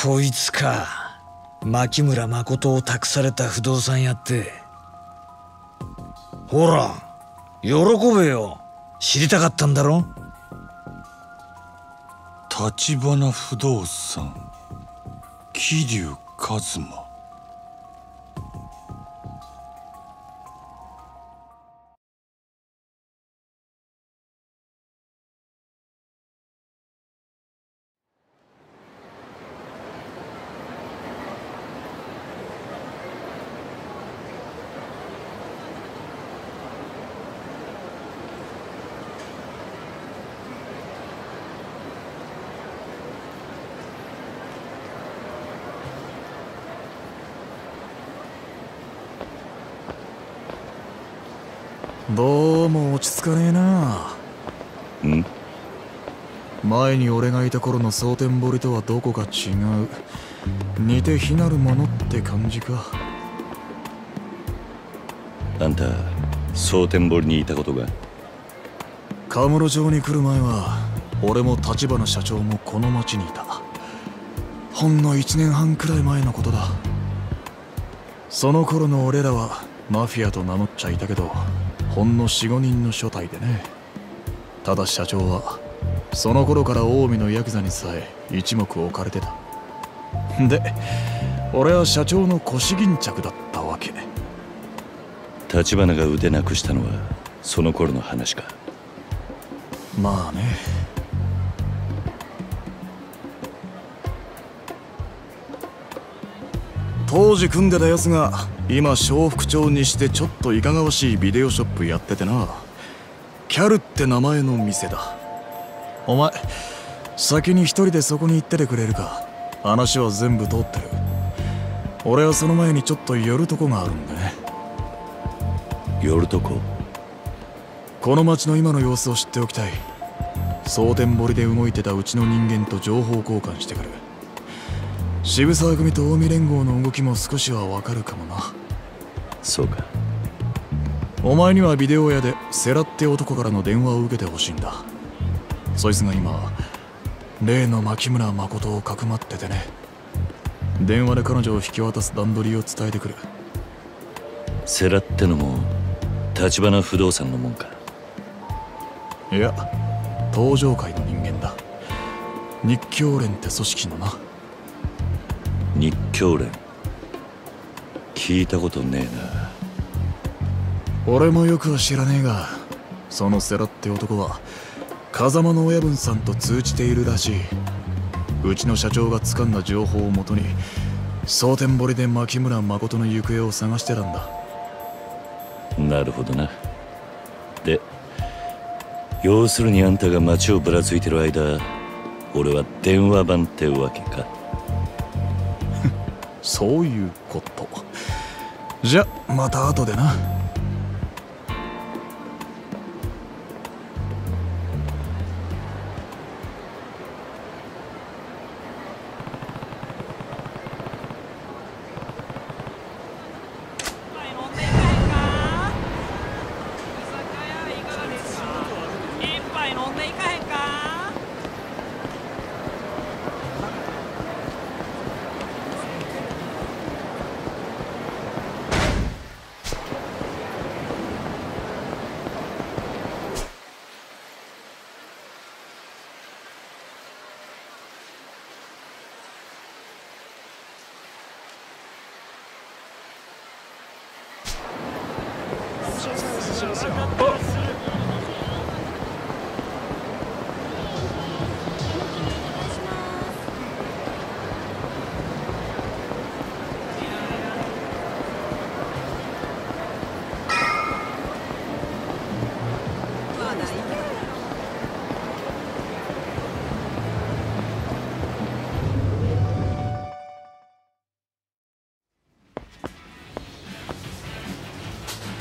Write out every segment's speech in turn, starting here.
こいつか。牧村誠を託された不動産屋って。ほら喜べよ。知りたかったんだろ？橘不動産。桐生一馬。頃の蒼天堀とはどこか違う。似て非なるものって感じか。あんた蒼天堀にいたことが？カムロ町に来る前は俺も立花社長もこの町にいた。ほんの1年半くらい前のことだ。その頃の俺らはマフィアと名乗っちゃいたけどほんの45人の所帯でね。ただ社長はその頃から近江のヤクザにさえ一目置かれてた。で俺は社長の腰巾着だったわけ。立花が腕なくしたのはその頃の話か。まあね。当時組んでたやつが今小副長にしてちょっといかがわしいビデオショップやっててな。キャルって名前の店だお前先に一人でそこに行っててくれるか。話は全部通ってる。俺はその前にちょっと寄るとこがあるんでね。寄るとこ？この町の今の様子を知っておきたい。蒼天堀で動いてたうちの人間と情報交換してくる。渋沢組と近江連合の動きも少しはわかるかもな。そうか。お前にはビデオ屋でセラって男からの電話を受けてほしいんだそいつが今例の牧村誠をかくまっててね。電話で彼女を引き渡す段取りを伝えてくる。セラってのも立花不動産のもんか。いや東上会の人間だ。日教連って組織のな。日教連。聞いたことねえな。俺もよくは知らねえがそのセラって男は風間の親分さんと通じているらしい。うちの社長が掴んだ情報をもとに蒼天堀で牧村誠の行方を探してたんだ。なるほどな。で要するにあんたが街をぶらついてる間俺は電話番ってわけか。そういうこと。じゃまた後でな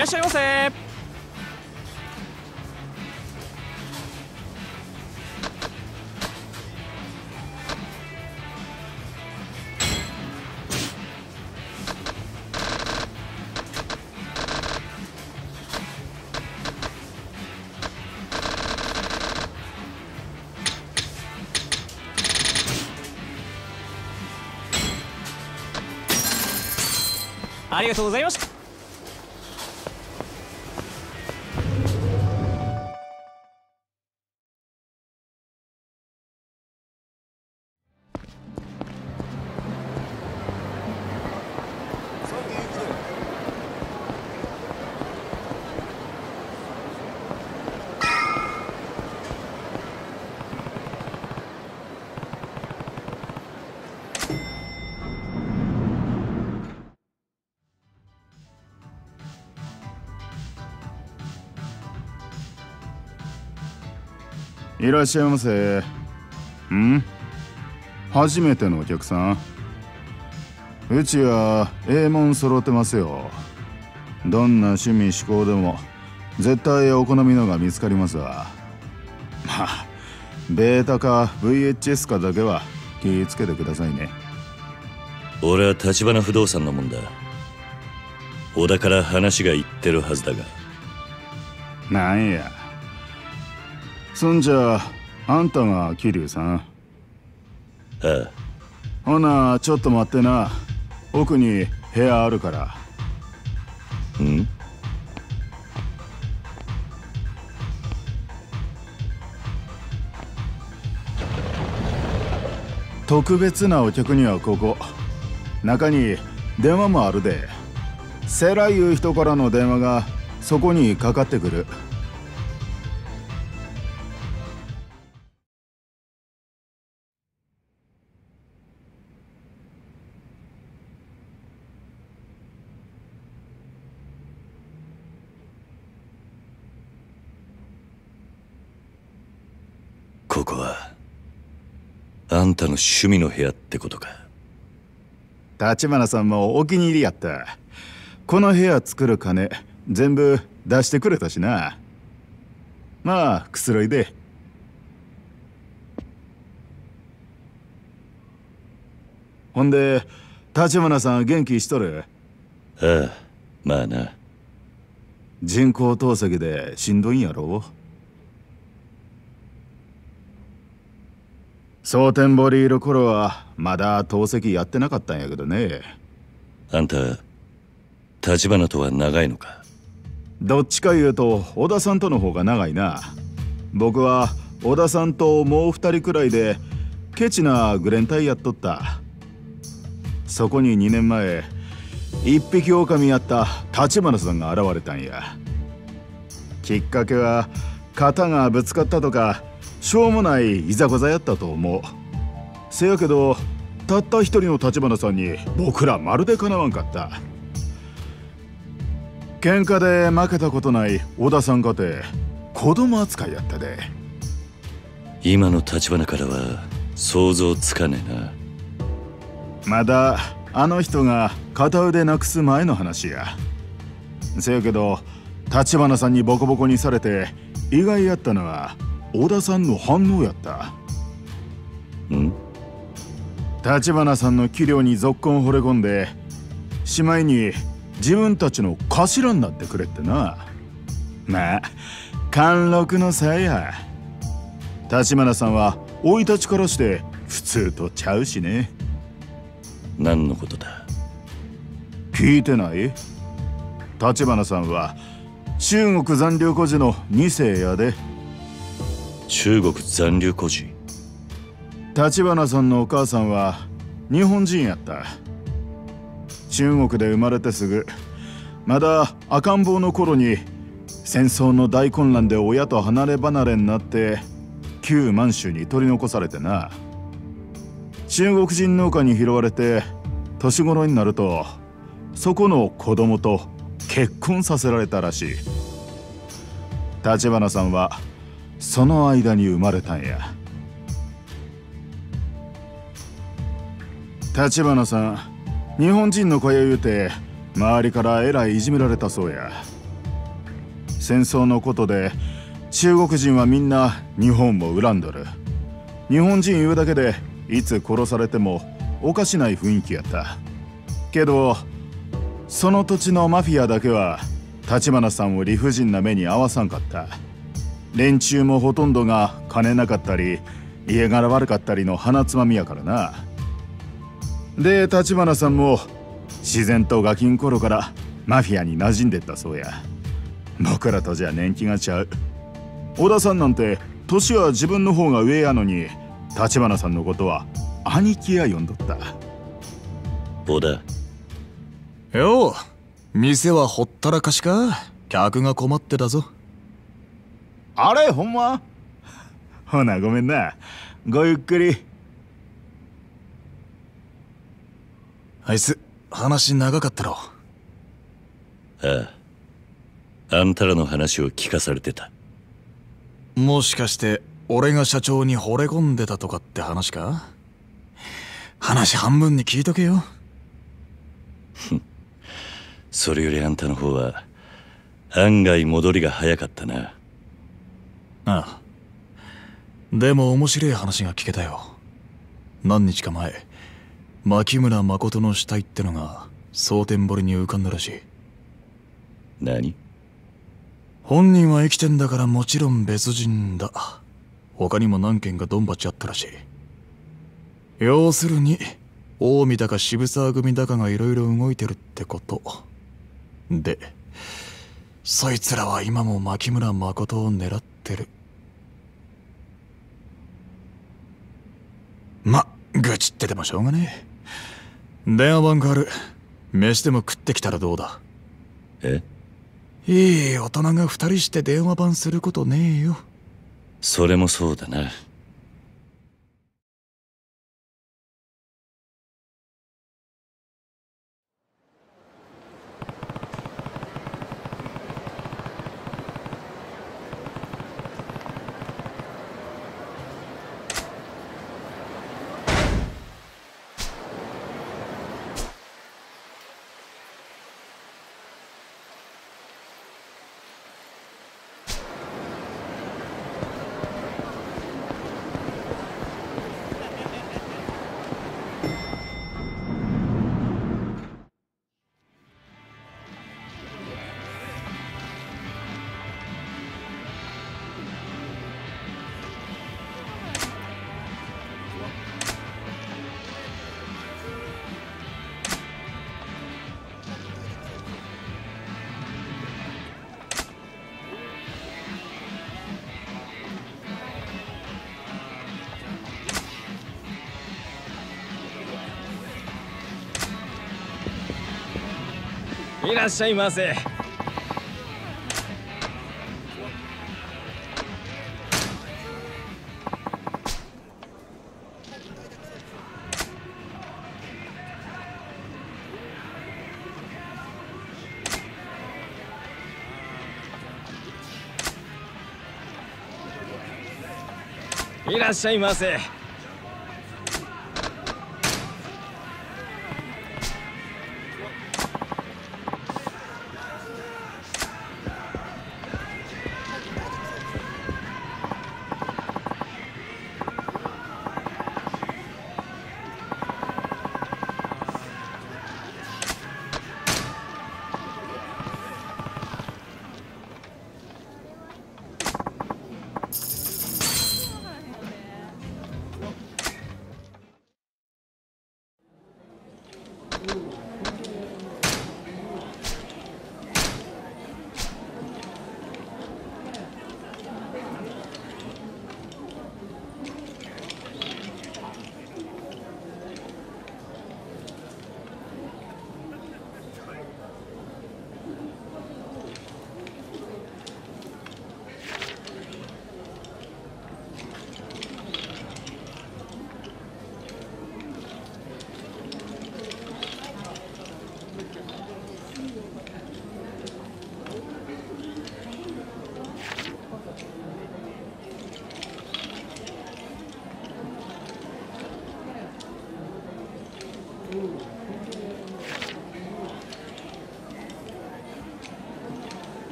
らっしゃいませ。ありがとうございました。いらっしゃいませ。ん？初めてのお客さん？うちはええもん揃ってますよ。どんな趣味嗜好でも絶対お好みのが見つかりますわ。まあベータか VHS かだけは気ぃつけてくださいね。俺は橘不動産のもんだ。小田から話が言ってるはずだが。なんやそんじゃあんたが桐生さん。ああほなちょっと待ってな。奥に部屋あるから。ん？特別なお客にはここ。中に電話もあるで。セラいう人からの電話がそこにかかってくるあんたの趣味の部屋ってことか。立花さんもお気に入りやった。この部屋作る金全部出してくれたしな。まあくつろいで。ほんで立花さん元気しとる？ああまあな。人工透析でしんどいんやろ？蒼天堀いる頃はまだ透析やってなかったんやけどね。あんた橘とは長いのか？どっちか言うと小田さんとの方が長いな。僕は小田さんともう二人くらいでケチなグレン隊やっとった。そこに2年前一匹狼やった立花さんが現れたんや。きっかけは肩がぶつかったとかしょうもないいざこざやったと思う。せやけどたった一人の立花さんに僕らまるでかなわんかった。喧嘩で負けたことない小田さんかて子供扱いやったで。今の橘からは想像つかねえな。まだあの人が片腕なくす前の話や。せやけど立花さんにボコボコにされて意外やったのは小田さんの反応やった。ん？立花さんの器量にぞっこん惚れ込んでしまいに自分たちの頭になってくれってな。まあ貫禄の差や。立花さんは生い立ちからして普通とちゃうしね。何のことだ？聞いてない？立花さんは中国残留孤児の2世やで中国残留孤児。立花さんのお母さんは日本人やった。中国で生まれてすぐまだ赤ん坊の頃に戦争の大混乱で親と離れ離れになって旧満州に取り残されてな。中国人農家に拾われて年頃になるとそこの子供と結婚させられたらしい。立花さんはその間に生まれたんや。立花さん日本人の子や言うて周りからえらいいじめられたそうや。戦争のことで中国人はみんな日本も恨んどる。日本人言うだけでいつ殺されてもおかしない雰囲気やった。けどその土地のマフィアだけは立花さんを理不尽な目に遭わさんかった。連中もほとんどが金なかったり家柄悪かったりの鼻つまみやからな。で立花さんも自然とガキン頃からマフィアに馴染んでったそうや。僕らとじゃ年季がちゃう。小田さんなんて年は自分の方が上やのに立花さんのことは兄貴や呼んどった。小田。よう店はほったらかしか。客が困ってたぞあれほんま？ほなごめんな。ごゆっくり。あいつ話長かったろ。ああ。あんたらの話を聞かされてた。もしかして俺が社長に惚れ込んでたとかって話か？話半分に聞いとけよ。それよりあんたの方は案外戻りが早かったなああでも面白い話が聞けたよ。何日か前牧村誠の死体ってのが蒼天堀に浮かんだらしい。何？本人は生きてんだからもちろん別人だ。他にも何件かドンバチあったらしい。要するに近江だか渋沢組だかがいろいろ動いてるってこと。でそいつらは今も牧村誠を狙ってるま愚痴っててもしょうがねえ。電話番号ある。飯でも食ってきたらどうだ？え？いい大人が二人して電話番することねえよ。それもそうだないらっしゃいませ。いらっしゃいませ。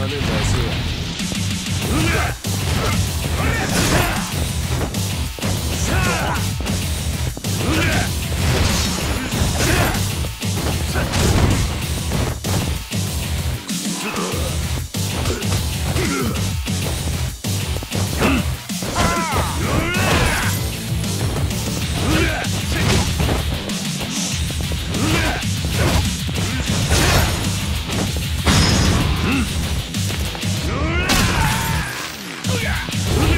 金出せや Yeah!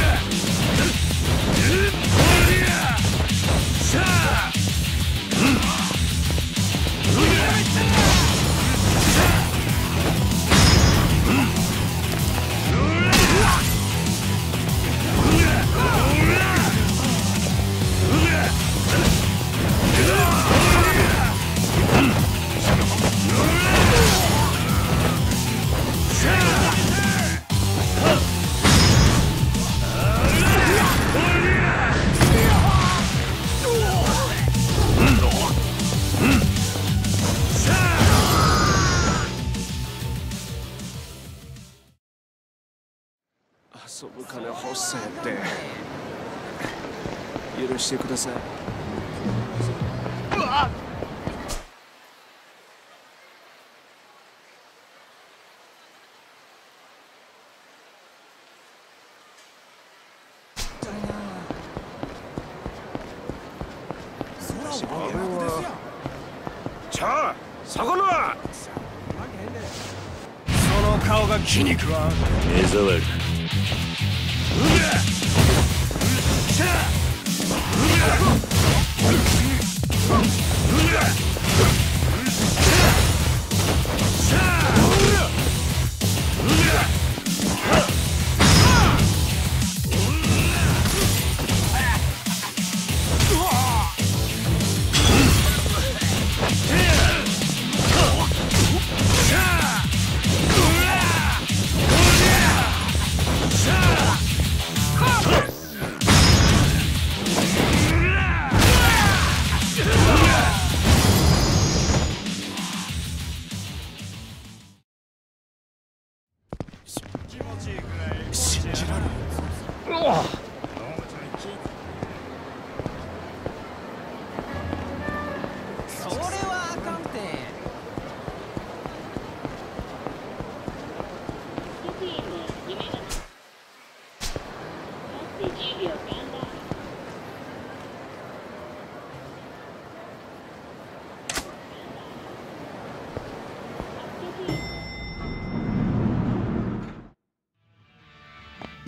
Genie Grog. Here's a look.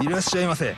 いらっしゃいませ。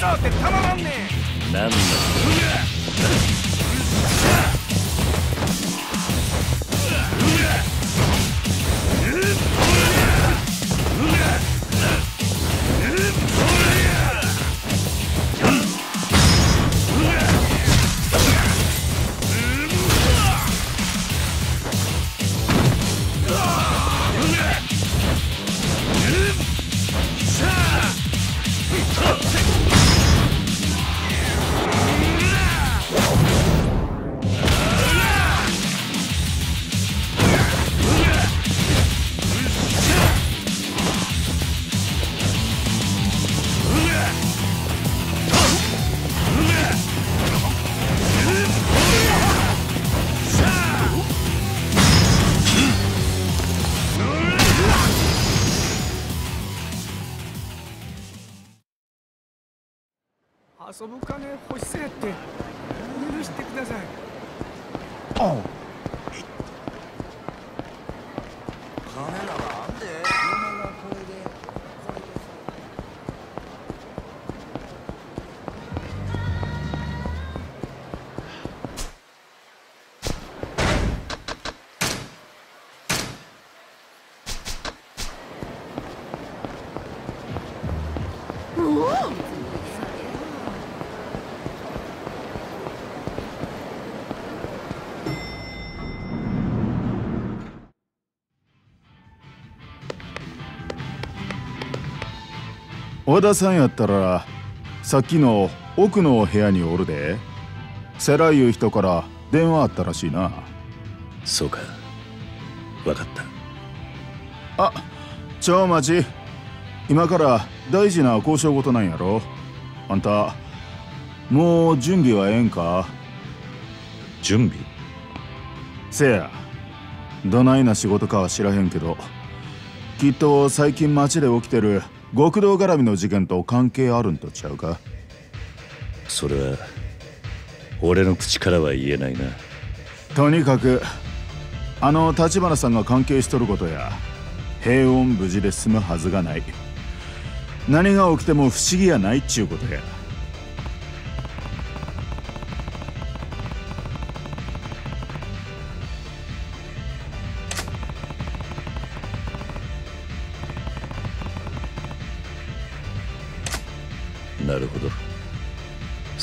気が腐ってたまらんねん。なんだ。和田さんやったらさっきの奥の部屋におるで。セラいう人から電話あったらしいな。そうか。分かった。あちょ待ち今から大事な交渉事なんやろ。あんたもう準備はええんか？準備？せや。どないな仕事かは知らへんけどきっと最近街で起きてる極道絡みの事件と関係あるんとちゃうか？それは俺の口からは言えないな。とにかくあの立花さんが関係しとることや平穏無事で済むはずがない。何が起きても不思議やないっちゅうことや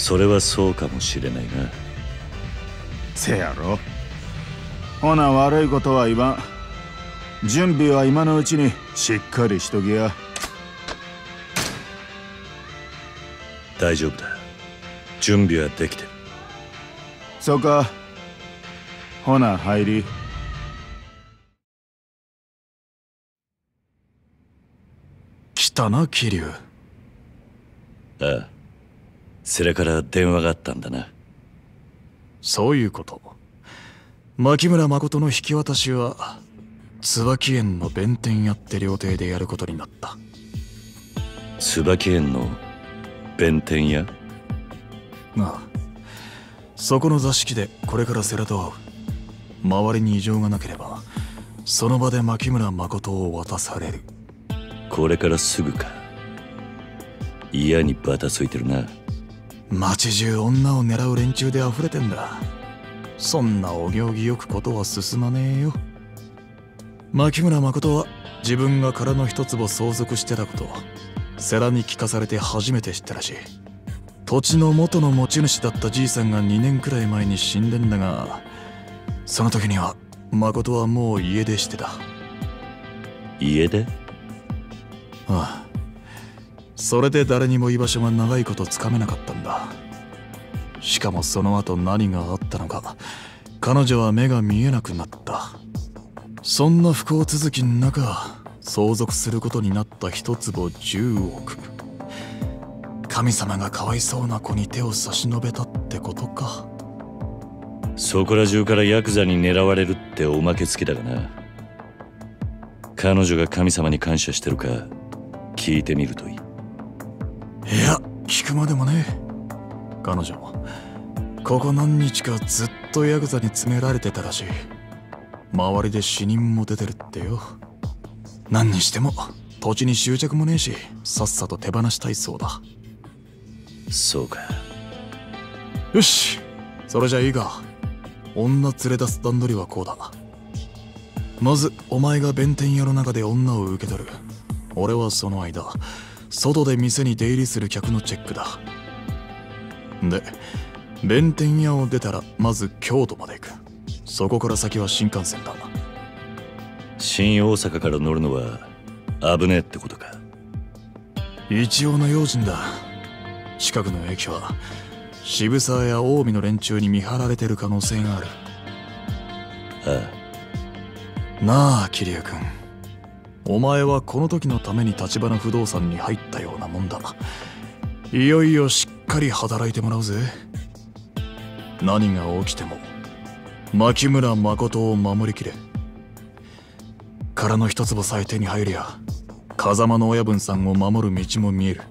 それはそうかもしれないな。せやろ。ほな悪いことは言わん。準備は今のうちにしっかりしときや。大丈夫だ。準備はできてる。そうか。ほな入り。来たな桐生。ああ世良から電話があったんだな。そういうこと。牧村誠の引き渡しは椿園の弁天屋って料亭でやることになった。椿園の弁天屋？ああ。そこの座敷でこれから世良と会う。周りに異常がなければその場で牧村誠を渡される。これからすぐか。嫌にバタついてるな街中女を狙う連中で溢れてんだ。そんなお行儀よくことは進まねえよ。牧村誠は自分が殻の一坪相続してたことを世良に聞かされて初めて知ったらしい。土地の元の持ち主だったじいさんが2年くらい前に死んでんだがその時には誠はもう家出してた。家でああそれで誰にも居場所が長いことつかめなかったんだ。しかもその後何があったのか彼女は目が見えなくなった。そんな不幸続きの中相続することになった一坪10億。神様がかわいそうな子に手を差し伸べたってことか。そこら中からヤクザに狙われるっておまけつきだがな。彼女が神様に感謝してるか聞いてみるといい。いや聞くまでもね彼女ここ何日かずっとヤクザに詰められてたらしい。周りで死人も出てるってよ。何にしても土地に執着もねえしさっさと手放したいそうだ。そうか。よしそれじゃいいか。女連れ出す段取りはこうだ。まずお前が弁天屋の中で女を受け取る。俺はその間外で店に出入りする客のチェックだ。で弁天屋を出たらまず京都まで行く。そこから先は新幹線だ。新大阪から乗るのは危ねえってことか。一応の用心だ。近くの駅は渋沢や近江の連中に見張られてる可能性がある。あなあ桐生君お前はこの時のために立花不動産に入ったようなもんだ。いよいよしっかり働いてもらうぜ。何が起きても牧村誠を守りきれ。殻の一粒さえ手に入りゃ風間の親分さんを守る道も見える。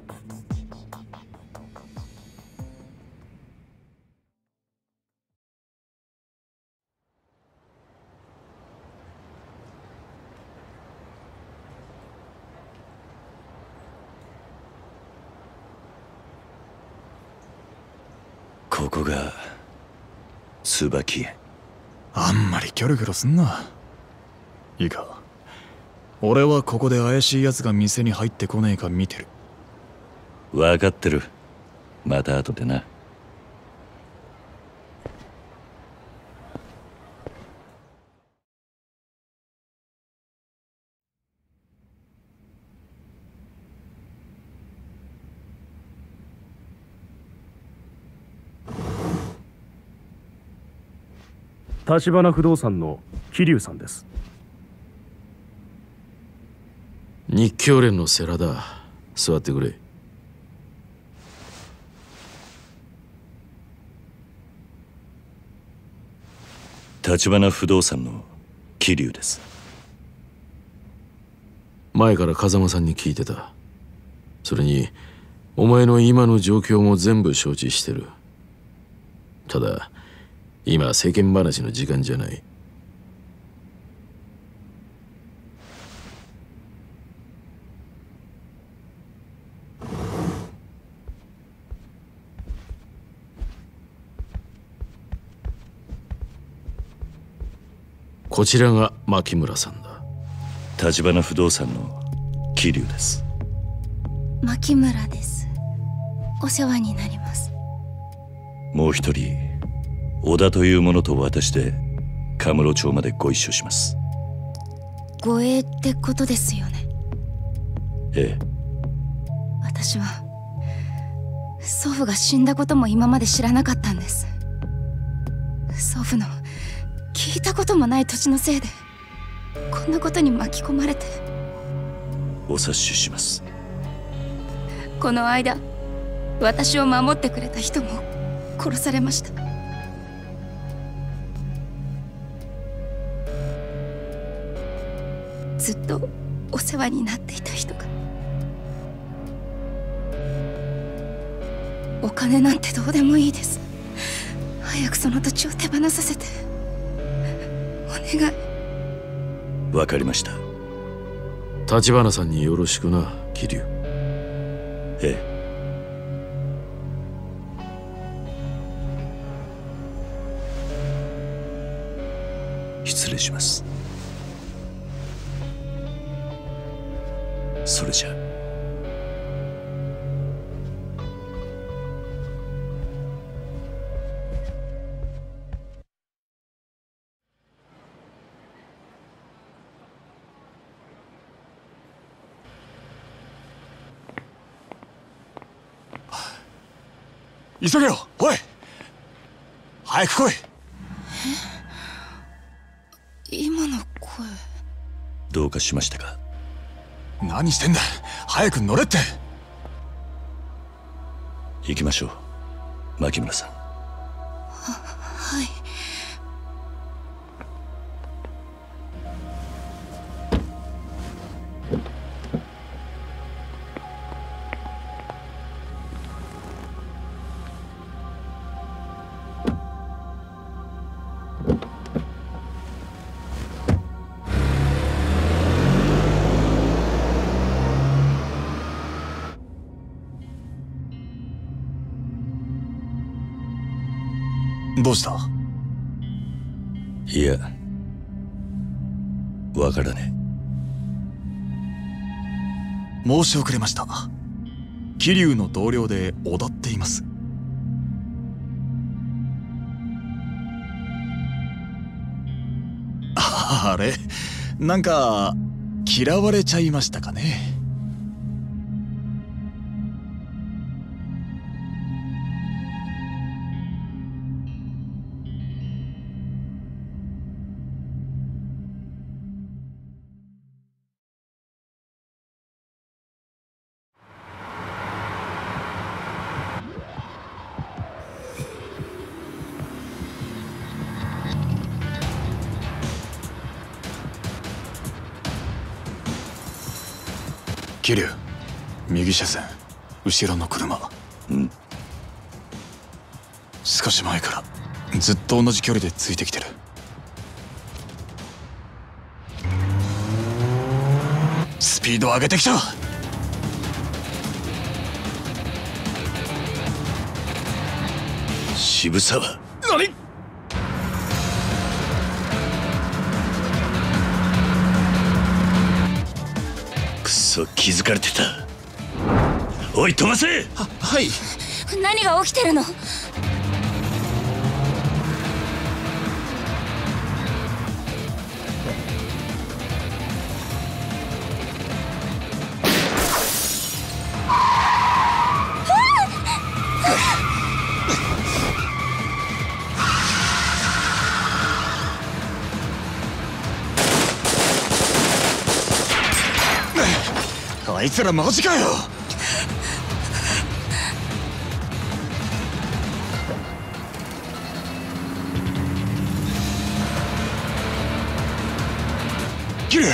椿園あんまりキョロキョロすんな。いいか。俺はここで怪しい奴が店に入ってこねえか見てる。分かってる。また後でな橘不動産の桐生さんです。日教連の世良だ。座ってくれ。橘不動産の桐生です。前から風間さんに聞いてた。それにお前の今の状況も全部承知してる。ただ今世間話の時間じゃない。こちらが牧村さんだ。橘不動産の桐生です。牧村です。お世話になります。もう一人小田という者と私でカムロ町までご一緒します。護衛ってことですよね。ええ。私は祖父が死んだことも今まで知らなかったんです。祖父の聞いたこともない土地のせいでこんなことに巻き込まれて。お察しします。この間私を守ってくれた人も殺されましたずっとお世話になっていた人が。お金なんてどうでもいいです。早くその土地を手放させて。お願い。わかりました。橘さんによろしくな桐生。ええ。失礼しますそれじゃ。急げよ。おい。早く来い。今の声。どうかしましたか？何してんだ？早く乗れって。行きましょう牧村さん。申し遅れました。桐生の同僚で踊っています。あれ？なんか嫌われちゃいましたかね？後ろの車。うん。少し前からずっと同じ距離でついてきてる。スピード上げてきた。渋沢。何？くそ気づかれてたおい飛ばせ！ははい。何が起きてるの？あいつらマジかよキル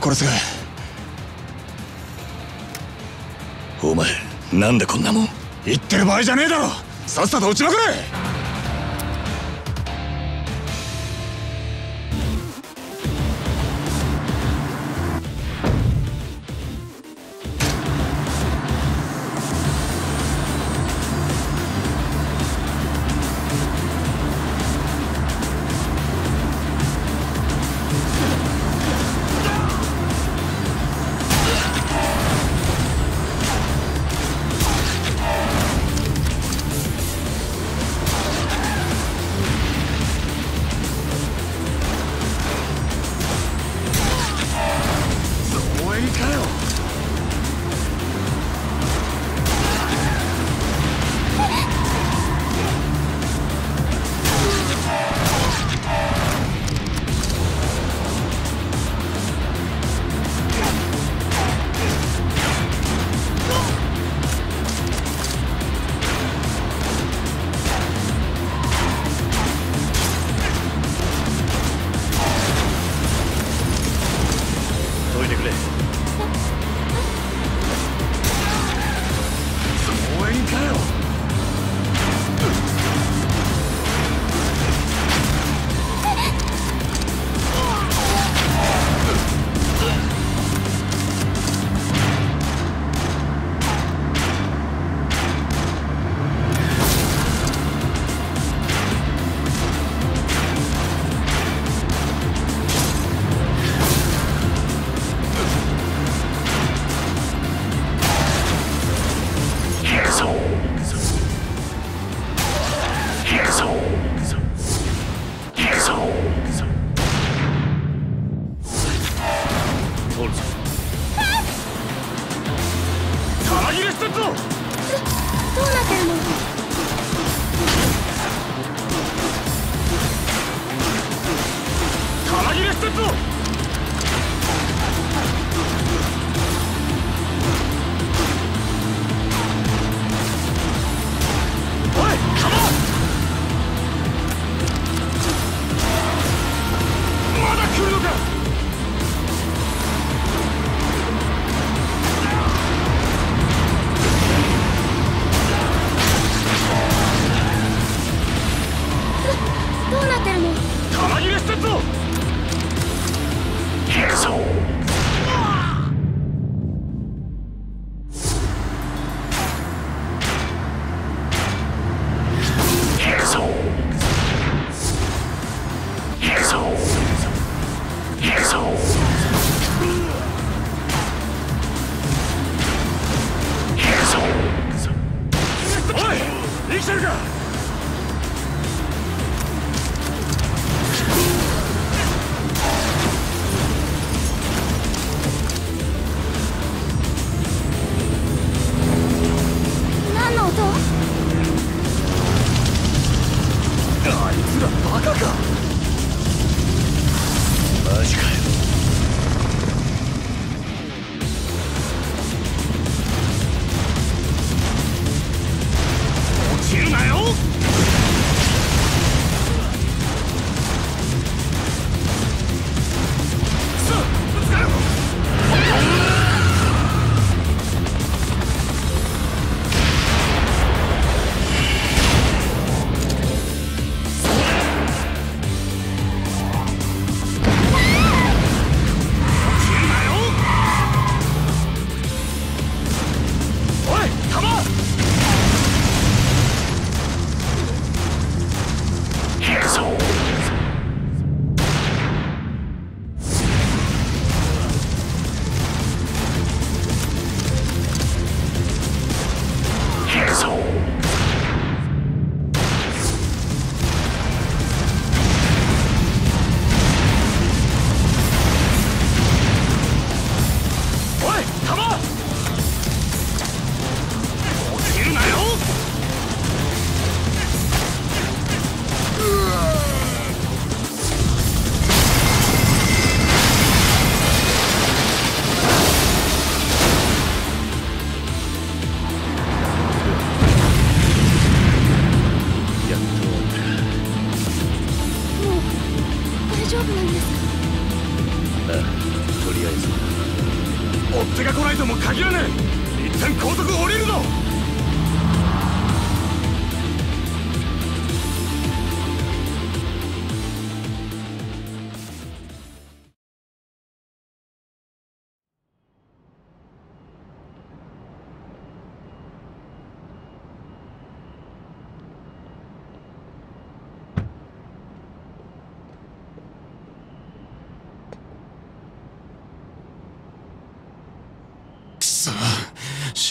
殺すお前なんでこんなもん？言ってる場合じゃねえだろ。さっさと落ちまくれ。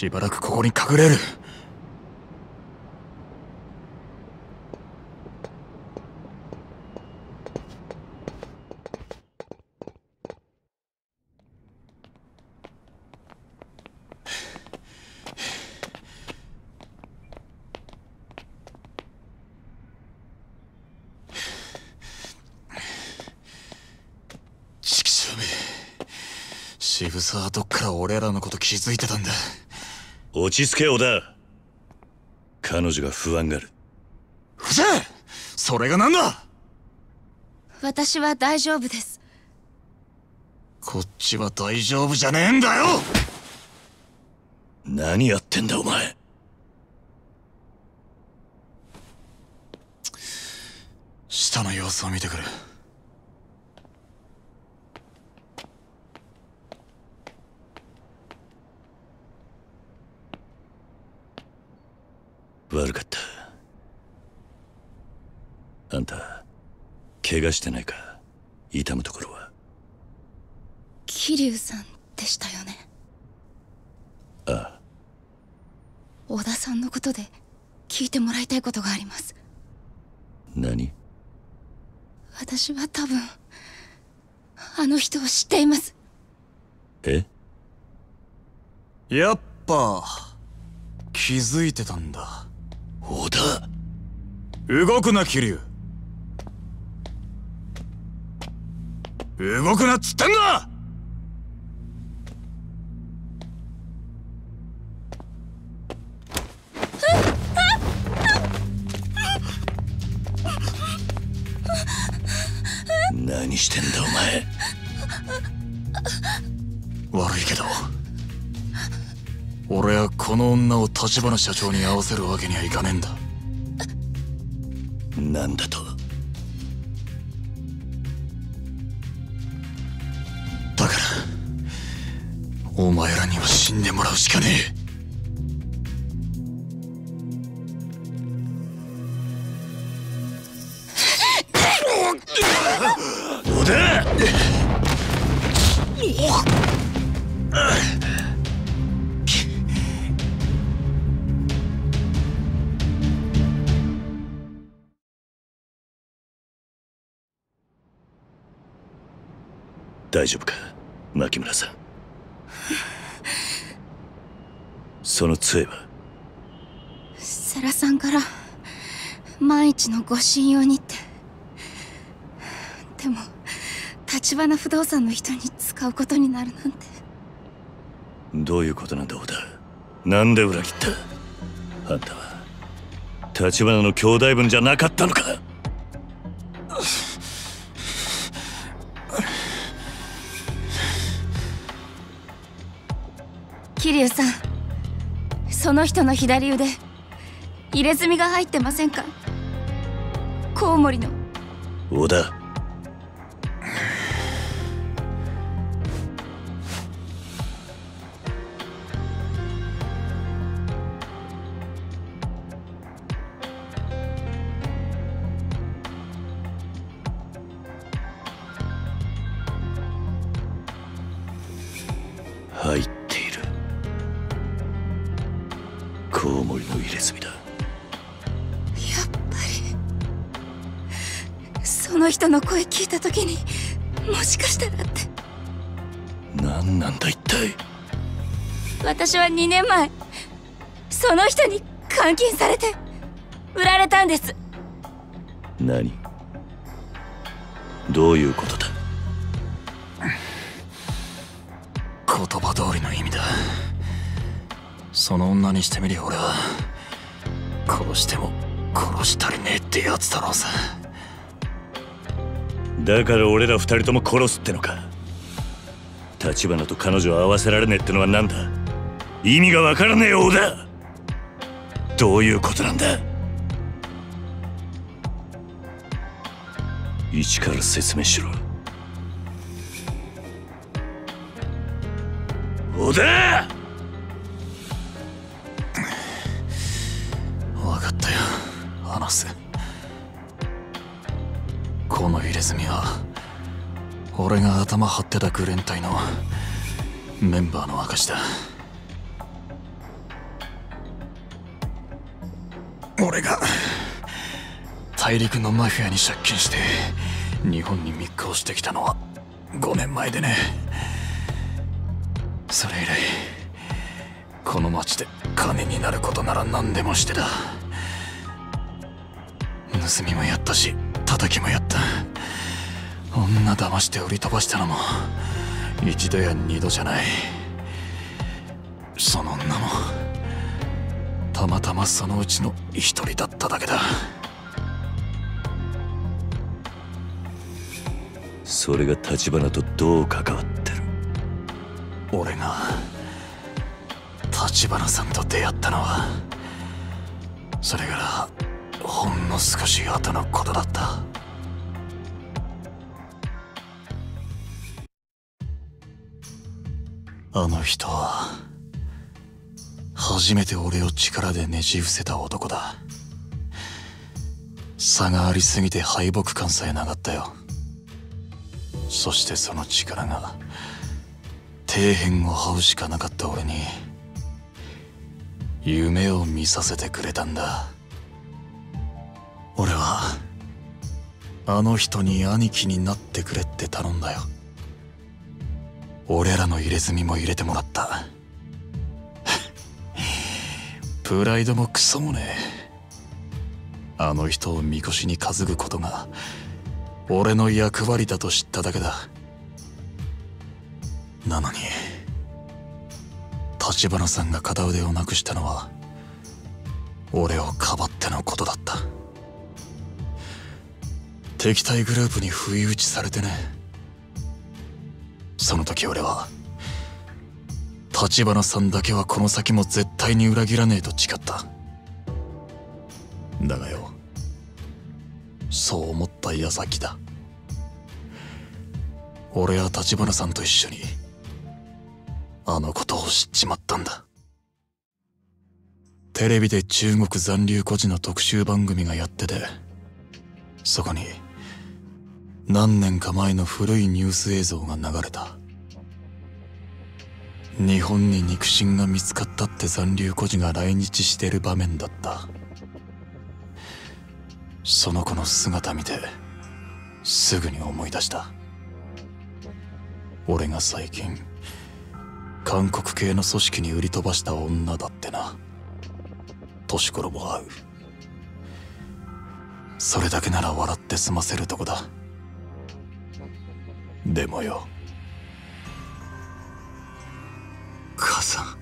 しばらくここに隠れる。渋沢はどっから俺らのこと気づいてたんだ。落ち着け小田。彼女が不安がる。ふざそれがなんだ？私は大丈夫です。こっちは大丈夫じゃねえんだよ！何やってんだお前。下の様子を見てくる悪かった。あんた怪我してないか？痛むところは？桐生さんでしたよね？ああ。小田さんのことで聞いてもらいたいことがあります。何？私は多分あの人を知っています。え？やっぱ気づいてたんだ小田動くな桐生動くなっつってんだ！何してんだ？この女を立花社長に合わせるわけにはいかねえんだ。なんだと？だからお前らには死んでもらうしかねえ。大丈夫か？牧村さん。その杖は？世良さんから万一のご信用にって。でも橘不動産の人に使うことになるなんて。どういうことなんだ小田？なんで裏切った？あんたは立花の兄弟分じゃなかったのか？桐生さん。その人の左腕入れ墨が入ってませんか？コウモリの。小田私は2年前その人に監禁されて売られたんです。何？どういうことだ？言葉通りの意味だ。その女にしてみりゃ俺は殺しても殺し足りねえってやつだろうさ。だから俺ら二人とも殺すってのか。立花と彼女を合わせられねえってのは何だ？意味がわからねえようだ。どういうことなんだ？一から説明しろ。小田分かったよ。話す。この入れ墨は俺が頭張ってたグレン隊のメンバーの証だ。大陸のマフィアに借金して日本に密航してきたのは5年前でね。それ以来この町で金になることなら何でもしてた盗みもやったし叩きもやった。女騙して売り飛ばしたのも一度や二度じゃない。その女もたまたまそのうちの一人だっただけだ。それが立花とどう関わってる？俺が立花さんと出会ったのはそれからほんの少し後のことだった。あの人は初めて俺を力でねじ伏せた男だ。差がありすぎて敗北感さえなかったよ。そしてその力が底辺を這うしかなかった俺に夢を見させてくれたんだ。俺はあの人に兄貴になってくれって頼んだよ。俺らの入れ墨も入れてもらった。プライドもクソもねあの人をみこしに担ぐことが俺の役割だと知っただけだ。なのに立花さんが片腕をなくしたのは俺をかばってのことだった。敵対グループに不意打ちされてね。その時俺は立花さんだけはこの先も絶対に裏切らねえと誓った。だがよそう思った矢先だ。俺は立花さんと一緒にあのことを知っちまったんだ。テレビで中国残留孤児の特集番組がやっててそこに何年か前の古いニュース映像が流れた。日本に肉親が見つかったって残留孤児が来日してる場面だった。その子の姿見てすぐに思い出した。俺が最近韓国系の組織に売り飛ばした女だってな。年頃も合う。それだけなら笑って済ませるとこだ。でもよ。母さん。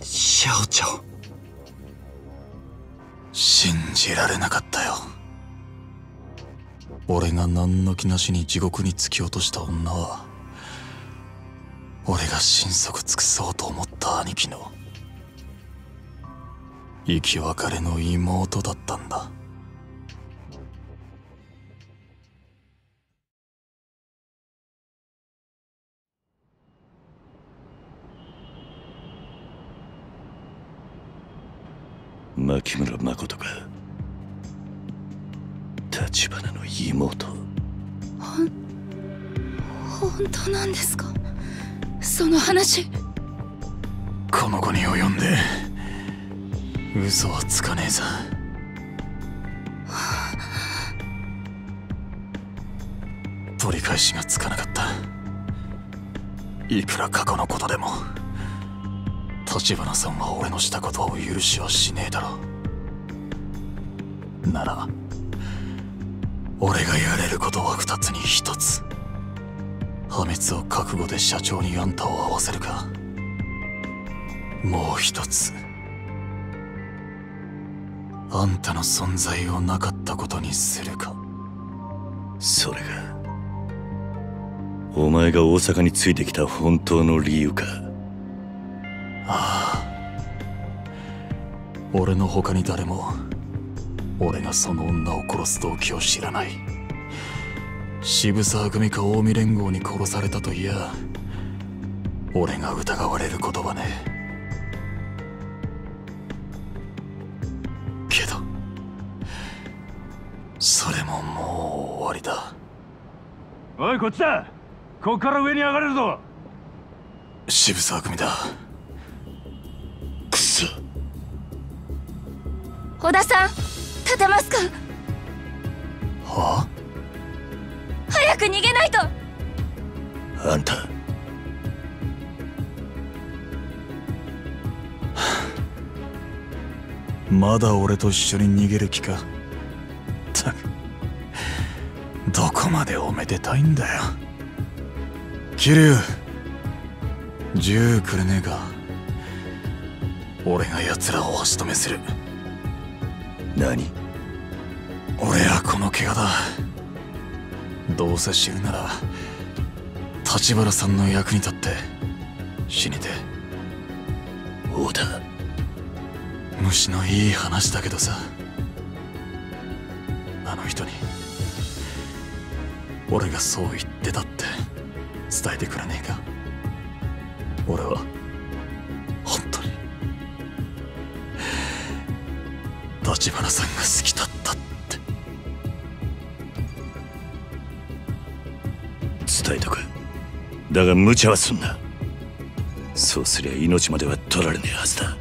シャオちゃん信じられなかった。俺が何の気なしに地獄に突き落とした女は俺が心底尽くそうと思った兄貴の生き別れの妹だったんだ。牧村誠か。立花の妹。ほん本当なんですか？その話。この子に及んで嘘はつかねえさ取り返しがつかなかった。いくら過去のことでも立花さんは俺のしたことを許しはしねえだろなら俺がやれることは二つに一つ。破滅を覚悟で社長にあんたを会わせるか。もう一つ。あんたの存在をなかったことにするか。それがお前が大阪についてきた本当の理由か。ああ。俺の他に誰も俺がその女を殺す動機を知らない。渋沢組か近江連合に殺されたといや俺が疑われることはね。けどそれももう終わりだ。おいこっちだ。こっから上に上がれるぞ。渋沢組だ。くそ。織田さん立てますか？は早く逃げないと！あんた。まだ俺と一緒に逃げる気か？ったく。どこまでおめでたいんだよ。桐生銃くれねえか。俺が奴らを押し止めする。何？俺はこの怪我だ。どうせ死ぬなら立花さんの役に立って死にて。王だ。虫のいい話だけどさ。あの人に俺がそう言ってたって伝えてくれねえか。俺は本当に立花さんが好きだった。ってだが無茶はすんな。そうすりゃ命までは取られねえはずだ。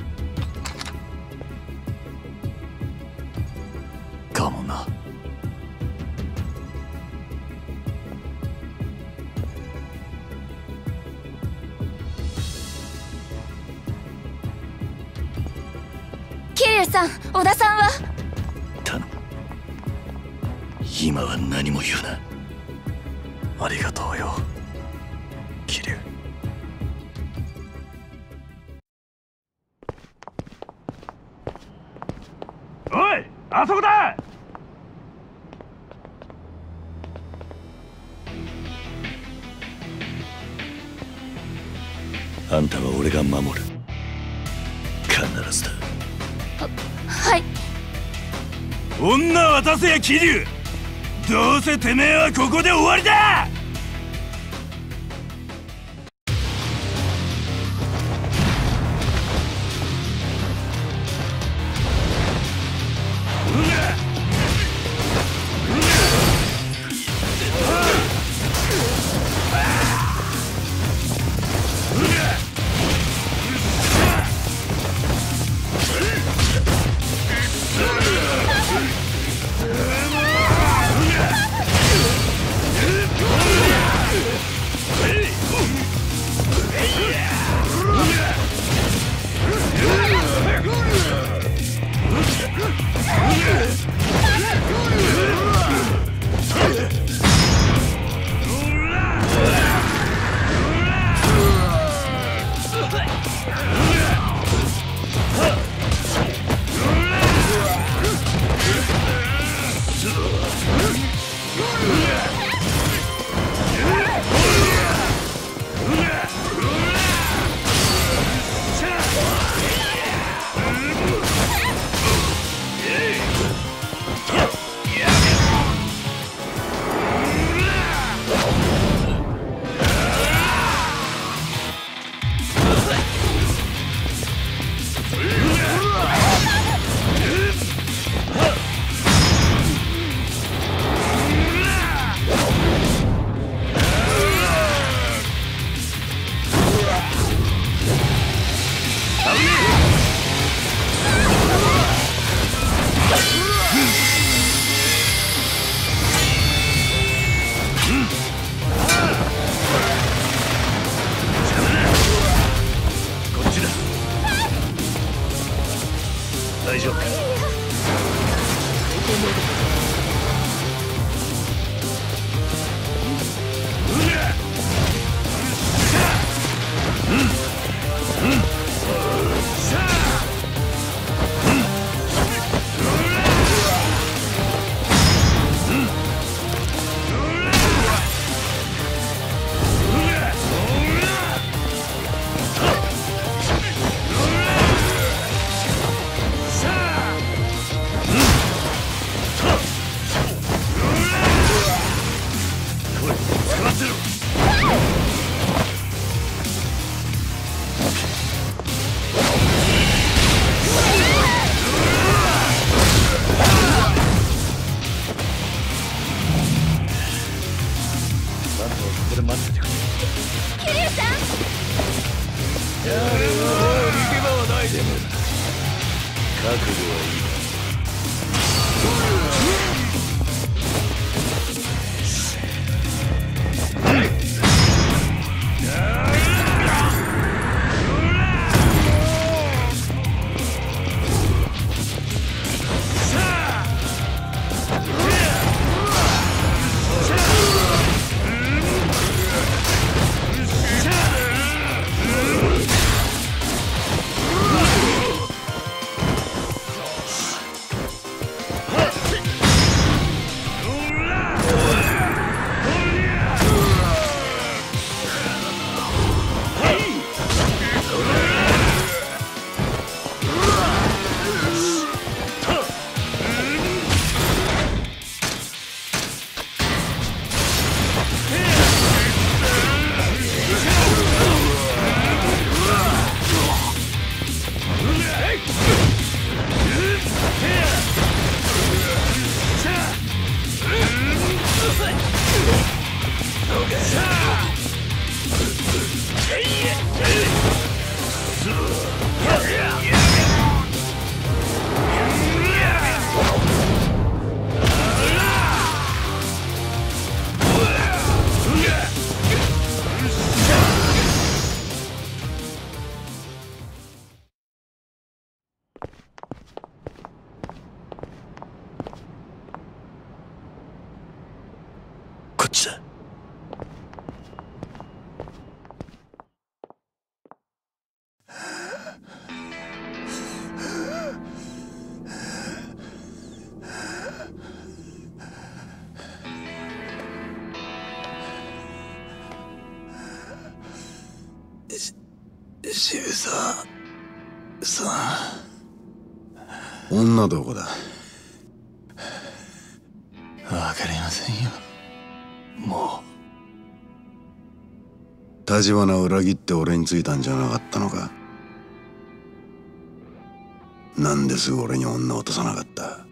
せや桐生どうせてめえはここで終わりだ覚悟はいい。ん女どこだ？わかりませんよ。もう。立花を裏切って俺についたんじゃなかったのか？なんですぐ俺に女を落とさなかった？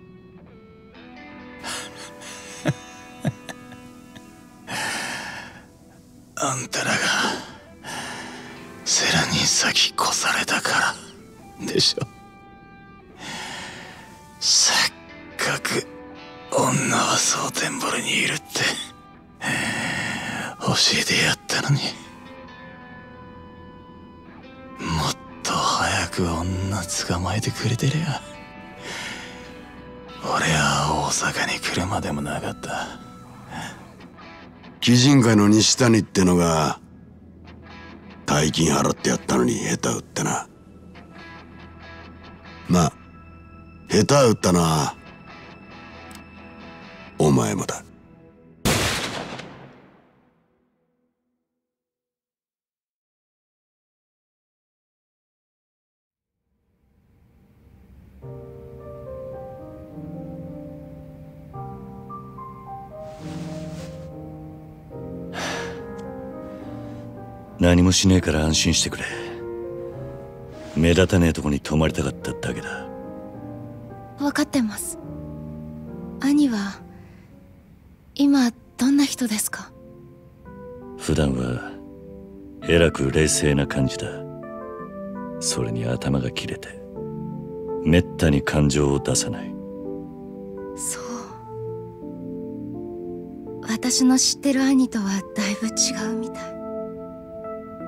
あんたらが世良に先越されたからでしょ蒼天堀にいるって。教えてやったのに。もっと早く女捕まえてくれてりゃ。俺は大阪に来るまでもなかった。鬼人会の西谷ってのが大金払ってやったのに下手打ってな。まあ下手打ったのは前もだ。何もしねえから安心してくれ。目立たねえとこに泊まりたかっただけだ。分かってます。兄は今どんな人ですか？普段はえらく冷静な感じだ。それに頭が切れてめったに感情を出さない。そう。私の知ってる兄とはだいぶ違うみたい。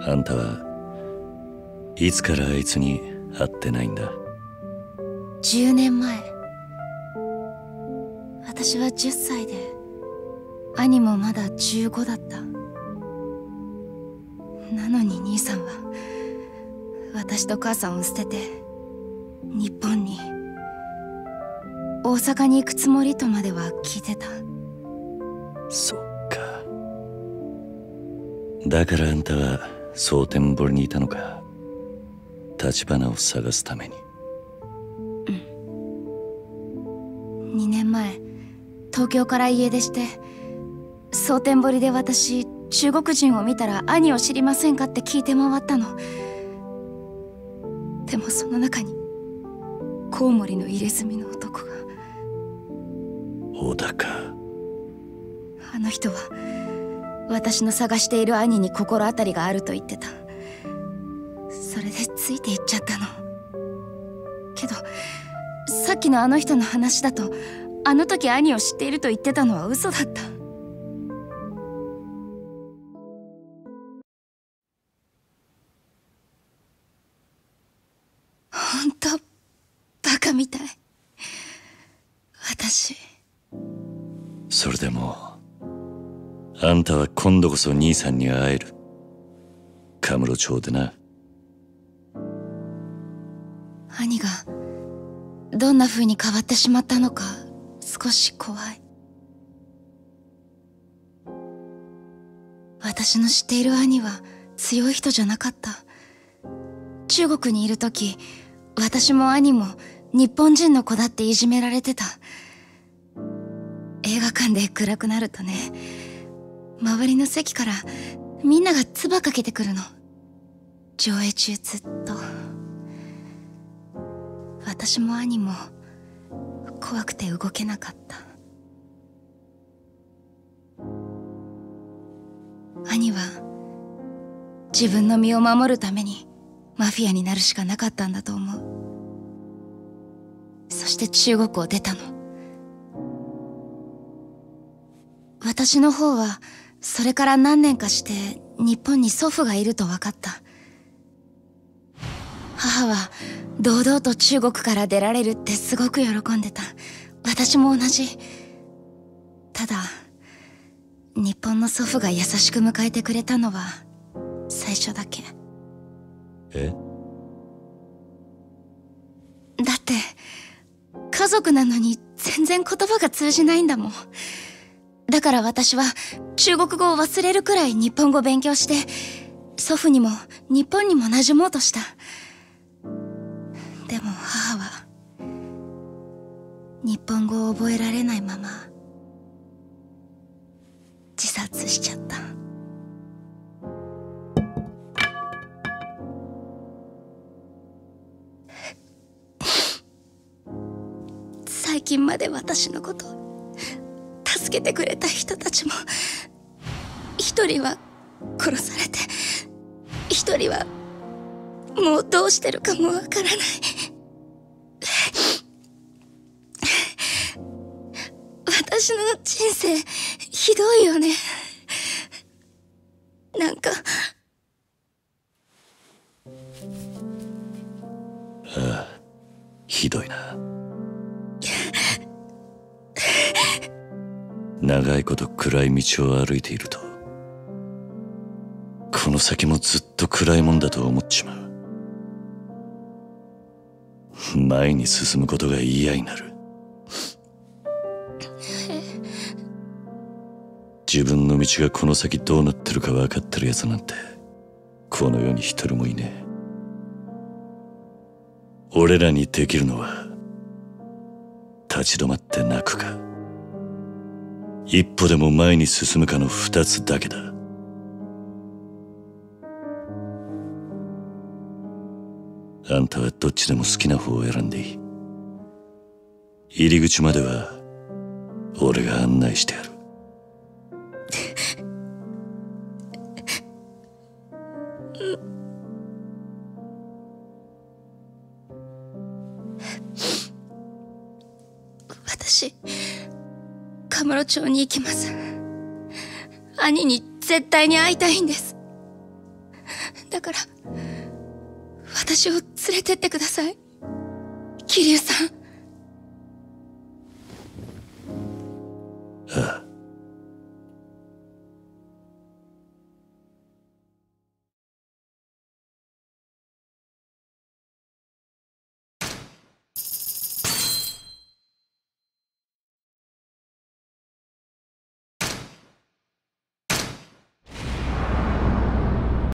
あんたはいつからあいつに会ってないんだ？10年前。私は10歳で兄もまだ15だった。なのに兄さんは私と母さんを捨てて日本に大阪に行くつもりとまでは聞いてた。そっか。だからあんたは蒼天堀にいたのか。立花を探すために。2年前東京から家出して蒼天堀で私中国人を見たら兄を知りませんかって聞いて回ったの。でもその中にコウモリの入れ墨の男が。小高あの人は私の探している兄に心当たりがあると言ってた。それでついていっちゃったの。けどさっきのあの人の話だとあの時兄を知っていると言ってたのは嘘だったあんたは今度こそ兄さんに会える。カムロ町でな。兄がどんな風に変わってしまったのか少し怖い。私の知っている兄は強い人じゃなかった。中国にいる時私も兄も日本人の子だっていじめられてた。映画館で暗くなるとね周りの席からみんなが唾かけてくるの。上映中ずっと。私も兄も怖くて動けなかった。兄は自分の身を守るためにマフィアになるしかなかったんだと思う。そして中国を出たの。私の方はそれから何年かして日本に祖父がいると分かった。母は堂々と中国から出られるってすごく喜んでた。私も同じ。ただ日本の祖父が優しく迎えてくれたのは最初だけ。え？だって家族なのに全然言葉が通じないんだもんだから私は中国語を忘れるくらい日本語勉強して祖父にも日本にも馴染もうとした。でも母は日本語を覚えられないまま自殺しちゃった。最近まで私のこと助けてくれた人たちも一人は殺されて一人はもうどうしてるかもわからない。私の人生ひどいよね。なんか。ああひどいな。長いこと暗い道を歩いているとこの先もずっと暗いもんだと思っちまう。前に進むことが嫌になる。自分の道がこの先どうなってるか分かってるやつなんてこの世に一人もいねえ。俺らにできるのは立ち止まって泣くか。一歩でも前に進むかの二つだけだ。あんたはどっちでも好きな方を選んでいい。入り口までは俺が案内してやる。室町に行きます。兄に絶対に会いたいんです。だから私を連れてってください。桐生さん。